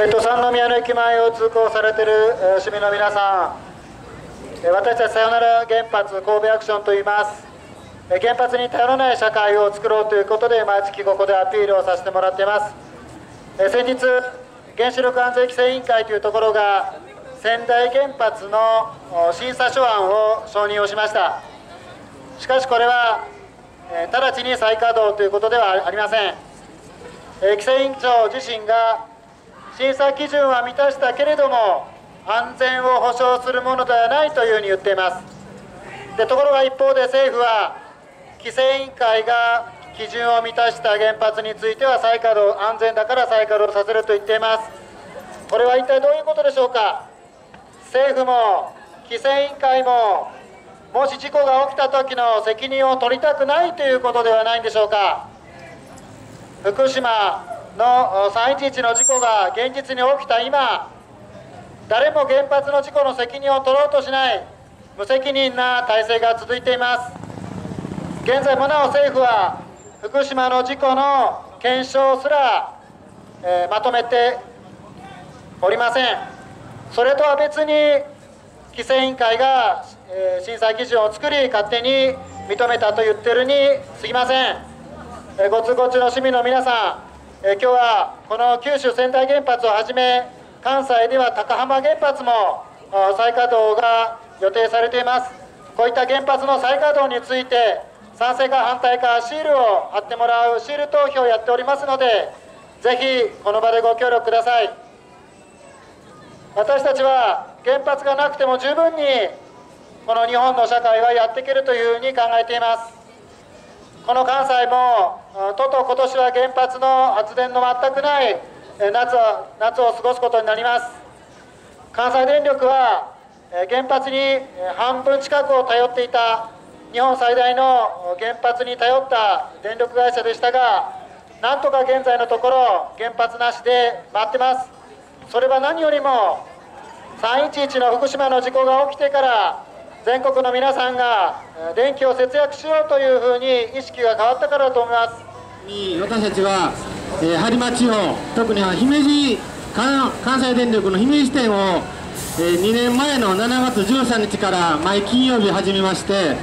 えっと、三宮の駅前を通行されている市民の皆さん、え私たちさよなら原発神戸アクションと言います、え原発に頼らない社会を作ろうということで毎月ここでアピールをさせてもらっています、え先日原子力安全規制委員会というところが仙台原発の審査書案を承認をしました。しかしこれは、え直ちに再稼働ということではありません。え規制委員長自身が審査基準は満たしたけれども安全を保障するものではないというふうに言っています。でところが一方で政府は規制委員会が基準を満たした原発については再稼働安全だから再稼働させると言っています。これは一体どういうことでしょうか。政府も規制委員会ももし事故が起きた時の責任を取りたくないということではないんでしょうか。福島の311の事故が現実に起きた今誰も原発の事故の責任を取ろうとしない無責任な体制が続いています。現在もなお政府は福島の事故の検証すら、えーまとめておりません。それとは別に規制委員会が、えー審査基準を作り勝手に認めたと言ってるに過ぎません。えーごつごちの市民の皆さん、え今日はこの九州仙台原発をはじめ関西では高浜原発も再稼働が予定されています。こういった原発の再稼働について賛成か反対かシールを貼ってもらうシール投票をやっておりますのでぜひこの場でご協力ください。私たちは原発がなくても十分にこの日本の社会はやっていけるというふうに考えています。この関西もとと今年は原発の発電の全くないえ夏は夏を過ごすことになります。関西電力はえ原発にえ半分近くを頼っていた日本最大の原発に頼った電力会社でしたがなんとか現在のところ原発なしで待ってます。それは何よりも311の福島の事故が起きてから全国の皆さんが電気を節約しようというふうに意識が変わったからだと思います。私たちは、えー、播磨地方特に姫路関西電力の姫路店を、えー2年前の7月13日から毎金曜日始めまして、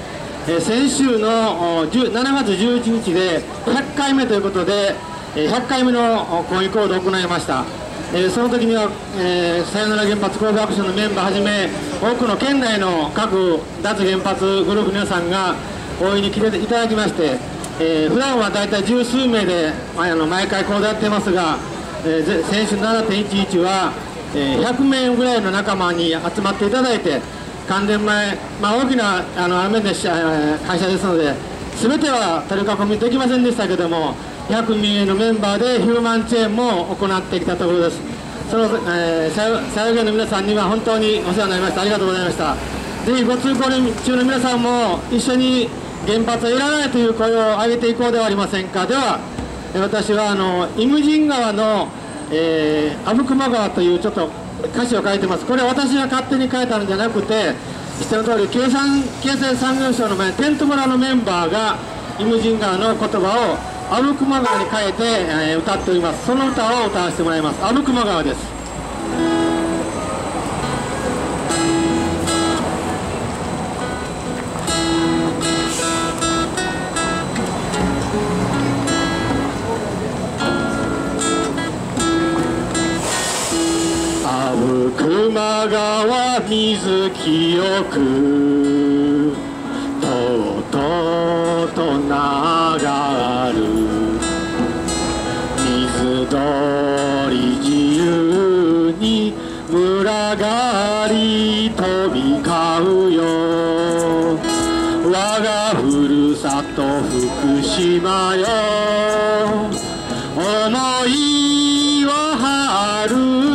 えー先週の7月11日で100回目ということで、100回目のお抗議行動を行いました、えーその時には、えーさよなら原発神戸アクションのメンバーはじめ多くの県内の各脱原発グループの皆さんが応援に来ていただきましてえー普段は大体十数名で、あ、の毎回講座やってますが、えー先週7.11は、えー100名ぐらいの仲間に集まっていただいて関連前、まあ、大きなあの雨でし、えー会社ですので全ては取り囲みできませんでしたけども100名のメンバーでヒューマンチェーンも行ってきたところです。その、えー、最後の皆さんには本当にお世話になりました。ありがとうございました。ぜひご通行中の皆さんも一緒に原発はいらないという声を上げていこうではありませんか。ではえ私はあのイムジン川の、えー、阿武隈川というちょっと歌詞を書いてます。これは私が勝手に書いたのじゃなくて知っての通り経産経済産業省の前テント村のメンバーがイムジン川の言葉を阿武隈川に変えて、えー歌っております。その歌を歌わせてもらいます。阿武隈川です。阿武隈川水清くとうとうと流る踊り自由に群がり飛び交うよ。我がふるさと福島よ。思いは春